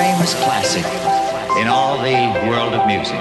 famous classic in all the world of music.